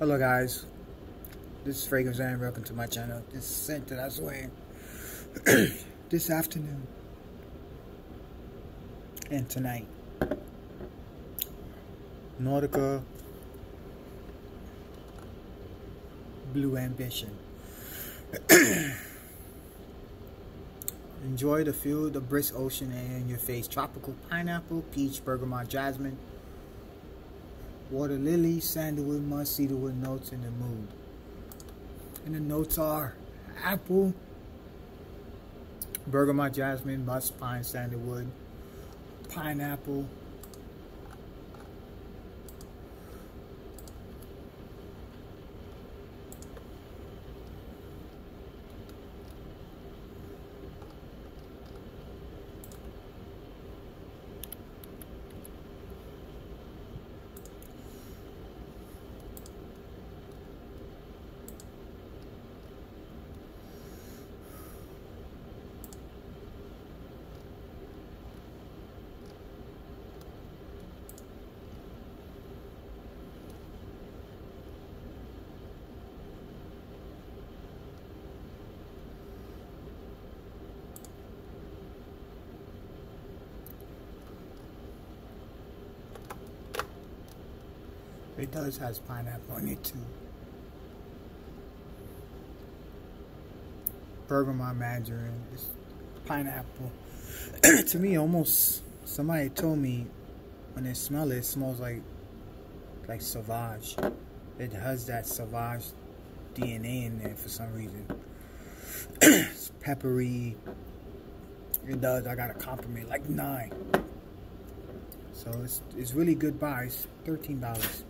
Hello guys, this is Fragrance and welcome to my channel. This scent that I was wearing this afternoon and tonight. Nautica Blue Ambition. Enjoy the feel, the brisk ocean in your face. Tropical pineapple, peach, bergamot, jasmine, water lily, sandalwood, musk, cedarwood notes in the mood. And the notes are apple, bergamot, jasmine, musk, pine, sandalwood, pineapple, It does has pineapple in it too. Bergamot mandarin, it's pineapple. to me, almost somebody told me when they smell it, it smells like like Sauvage. It has that Sauvage DNA in there for some reason. it's peppery. It does. I got a compliment like nine. So it's it's really good buys. Thirteen dollars.